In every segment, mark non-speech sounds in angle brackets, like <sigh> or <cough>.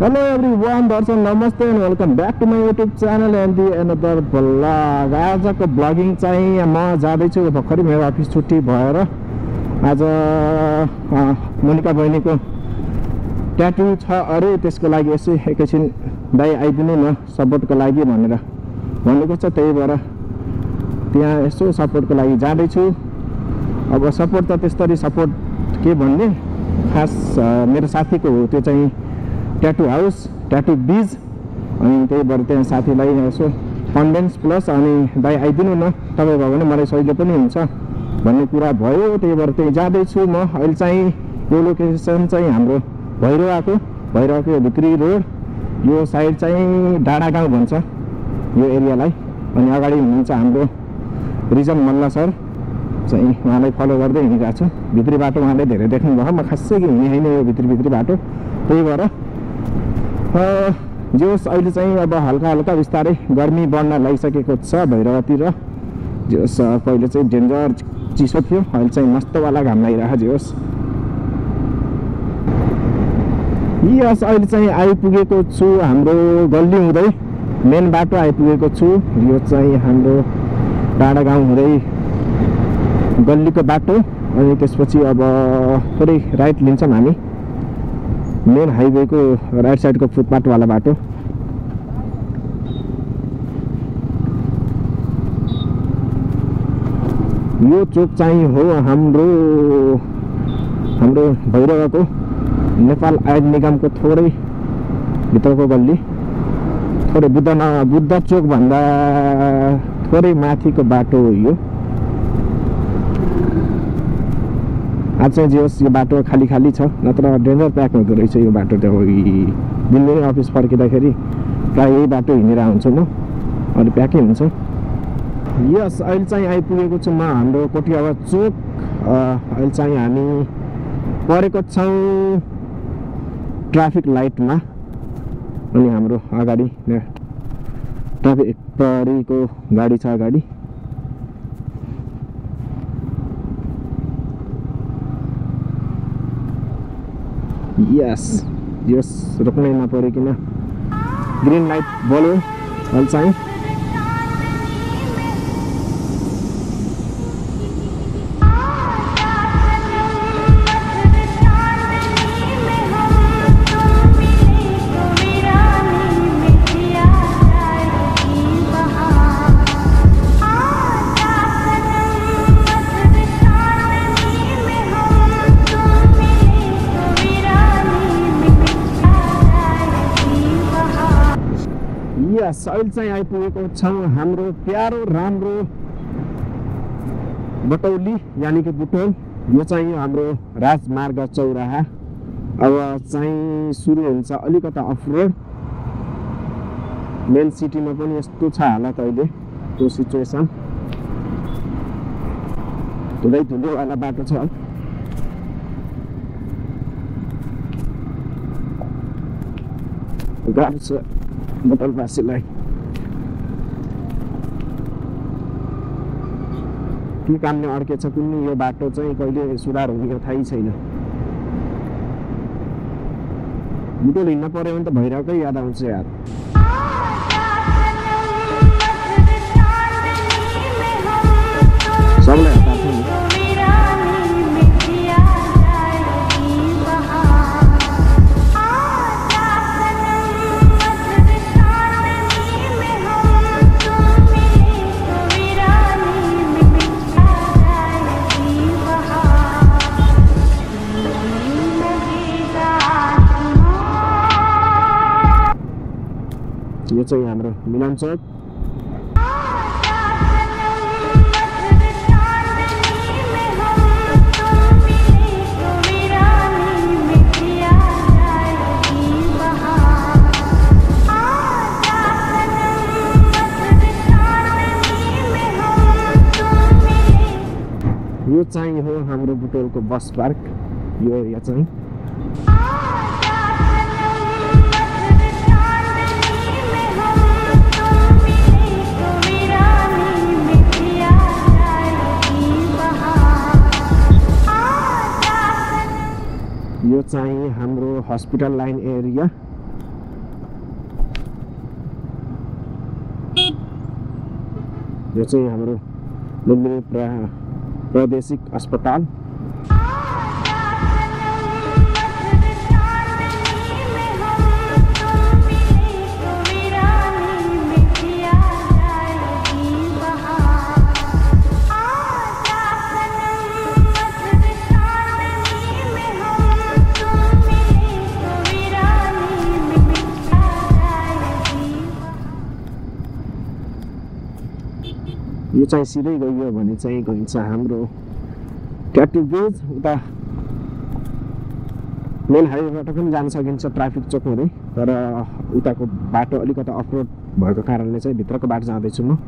Hello everyone, that's नमस्ते and welcome back to my YouTube channel and the another blog आजको blogging चाहिँ म जाँदैछु भर्खरै मेरो अफिस छुट्टी भएर आज मोनिका बहिनीको ट्याटु छ अरे त्यसको लागि यसो एकैछिन दाइ आइदिनु न सपोर्टको लागि भनेर भनेको छ त्यही भएर त्यहाँ यसो सपोर्टको लागि जाँदैछु अब सपोर्ट त त्यस्तरी सपोर्ट के भन्ने खास मेरो साथीको हो त्यो चाहिँ ट्याटु हाउस ट्याटु बिज अनि त्यही भएर त्यहाँ साथीलाई यसो कन्डेन्स प्लस अनि दाइ आइदिनु न तपाईँ भयो भने मलाई सहिलो पनि हुन्छ भन्ने कुरा भयो त्यही भएर त्यहीँ जाँदैछु म अहिले चाहिँ यो लोकेसन चाहिँ हाम्रो भैरवाको भैरवाको भित्री रोड यो साइड चाहिँ डाँडा गाउँ भन्छ यो एरियालाई अनि अगाडि हुनुहुन्छ हाम्रो रिजन मल्ल सर चाहिँ उहाँलाई फलो गर्दै हिँडिरहेको छु भित्री बाटो उहाँले धेरै देख्नुभयो म खासै हिँडेँ होइन यो भित्री भित्री बाटो त्यही भएर जो अहिले चाहिँ अब हल्का हल्का बिस्तारै गर्मी बढ्न लागिसकेको छ भैरवतिर जो पहिले चाहिँ डेन्जर चिसो थियो अहिले चाहिँ मस्तवाला घाम लागिरहेको जोस् यस अहिले चाहिँ आइपुगेको छु हाम्रो गल्ली हुँदै मेन बाटो आइपुगेको छु यो चाहिँ हाम्रो डाँडा गाउँ हुँदै गल्लीको बाटो अनि त्यसपछि अब थोरै राइट लिन्छौँ हामी मेन हाइवेको राइट साइडको फुटपाथवाला बाटो यो चोक चाहिँ हो हाम्रो हाम्रो भैरवाको नेपाल आयल निगमको थोरै भित्रको गल्ली थोरै बुद्ध बुद्ध चोकभन्दा थोरै माथिको बाटो हो यो आज चाहिँ जे होस् यो बाटो खाली खाली छ नत्र डेन्जर प्याक हुँदो रहेछ यो बाटो त दिल्ली अफिस फर्किँदाखेरि प्रायः यही बाटो हिँडेर हुन्छु म अनि प्याकै हुन्छ यस अहिले चाहिँ आइपुगेको छु म हाम्रो कोटियावा चोक अहिले चाहिँ हामी परेको छौँ ट्राफिक लाइटमा अनि हाम्रो अगाडि ट्राफिक परेको गाडी छ अगाडि yes yes रुकने ना पड़े कि ना ग्रीन लाइट बोलो ऑल साइन साइल अहिले चाहिँ आइपुगेको छ हाम्रो प्यारो राम्रो बटौली यानि कि बुटोल यो चाहिँ हाम्रो राजमार्ग चौराहा अब चाहिँ सुरु हुन्छ अलिकता रोड मेन सिटीमा पनि यस्तो छ हालत अहिले त्यो सिचुएसन धुँदै वाला बाटो छ गाडी छ नेपालवासीलाई के कामले अड्केछ कुनै यो बाटो चाहिँ कहिले सुधार हुने थाहै छैन निकै हिँड्न पऱ्यो भने त भइरहेकै याद आउँछ यार यो चाहिँ हाम्रो मिलान चौक यो चाहिँ हो हाम्रो बुटोलको बस पार्क यो एरिया चाहिँ यो चाहिँ हाम्रो हस्पिटल लाइन एरिया यो चाहिँ हाम्रो लुम्बिनी प्रा प्रादेशिक अस्पताल यो चाहिँ सिधै गइयो भने चाहिँ गइन्छ हाम्रो क्याप्टिभ ब्रिज उता मेन हाइवेबाट पनि जान सकिन्छ ट्राफिक चोक हुँदै तर उताको बाटो अलिकति अफरोड भएको कारणले चाहिँ भित्रको बाटो जाँदैछु म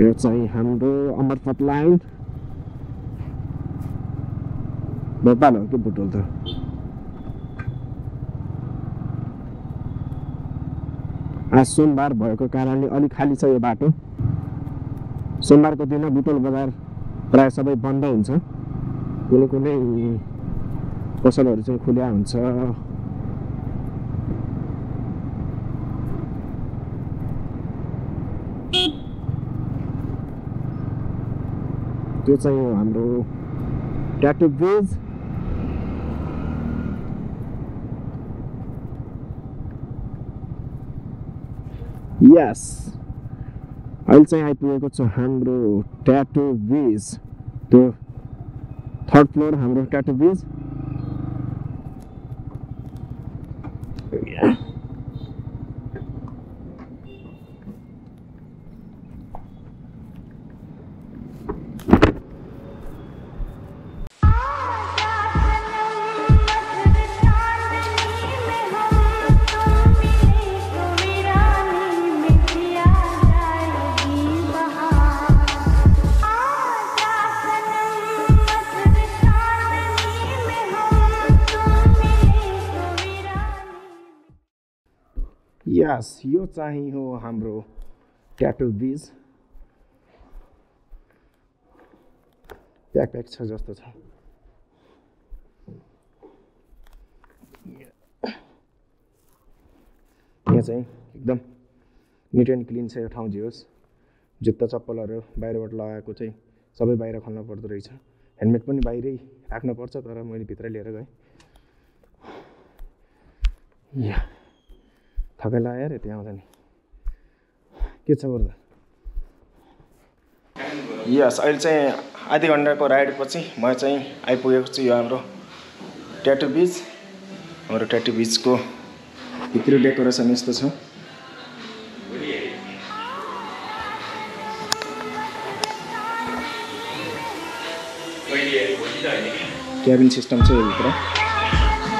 यो चाहिँ हाम्रो अमरपथ लाइन भोपाल हो कि बुटोल त आज सोमबार भएको कारणले अलिक खाली छ यो बाटो सोमबारको दिन बुटोल बजार प्रायः सबै बन्द हुन्छ कुनै कुनै पसलहरू चाहिँ खुल्या हुन्छ त्यो चाहिँ हाम्रो ट्याटु ब्रिज यस अहिले चाहिँ आइपुगेको छ हाम्रो ट्याटो बिज त्यो थर्ड फ्लोर हाम्रो ट्याटो बिज हस् यो चाहिँ हो हाम्रो क्याटल बिज प्याक छ जस्तो छ यहाँ चाहिँ एकदम निट एन्ड क्लिन छ यो ठाउँ जे जुत्ता चप्पलहरू बाहिरबाट लगाएको चाहिँ सबै बाहिर खल्नु पर्दो रहेछ हेलमेट पनि बाहिरै राख्नुपर्छ तर मैले भित्रै लिएर गएँ थकाइ लाग्यो अरे त्यहाँ आउँदा नि के छ बरु यस अहिले चाहिँ आधी घन्टाको राइडपछि म चाहिँ आइपुगेको छु यो हाम्रो ट्याटु बिच हाम्रो ट्याटु बिचको भित्री डेकोरेसन यस्तो छ क्याबिन सिस्टम छ भित्र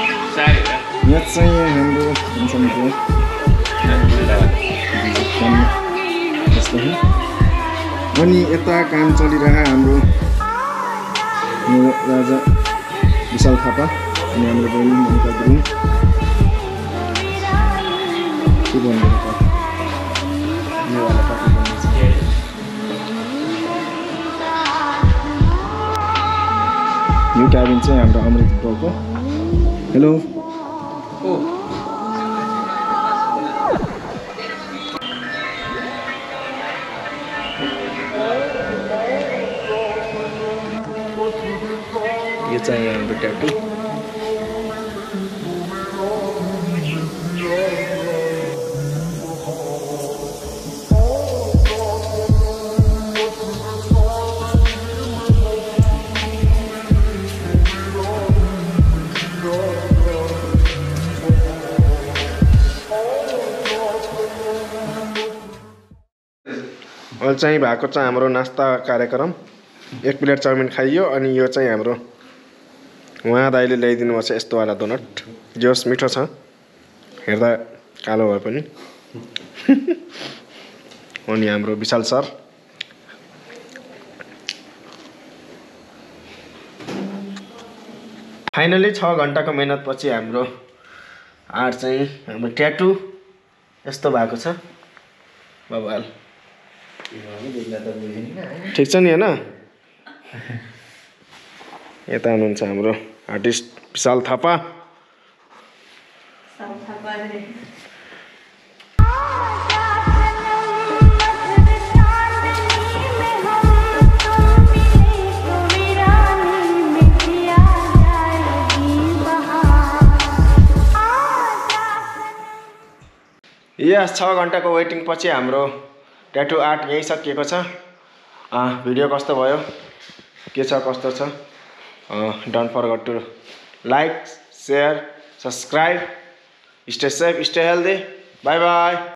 यहाँ चाहिँ हाम्रो अनि यता काम चलिरह हाम्रो राजा विशाल थापा अनि हाम्रो बहिनी ममता गुरुङ के भन्नु यो क्याबिन चाहिँ हाम्रो अमृत गाउँको हेलो यो चाहिँ हाम्रो ट्याटु चाहिँ भएको छ हाम्रो नास्ता कार्यक्रम एक प्लेट चाउमिन खाइयो अनि यो चाहिँ हाम्रो उहाँ दाइले ल्याइदिनु भएको छ यस्तोवाला डोनट जोस् मिठो छ हेर्दा कालो भए पनि अनि <laughs> हाम्रो विशाल सर फाइनली छ घन्टाको मेहनतपछि हाम्रो आर्ट चाहिँ हाम्रो ट्याटु यस्तो भएको छ बाबा ठिक छ नि होइन <laughs> यता हुनुहुन्छ हाम्रो आर्टिस्ट विशाल थापा यस छ घन्टाको वेटिङ पछि हाम्रो ट्याटु आर्ट यहीँ सकिएको छ भिडियो कस्तो भयो के छ कस्तो छ Uh, don't forget to like, share, subscribe. Stay safe, stay healthy. Bye bye.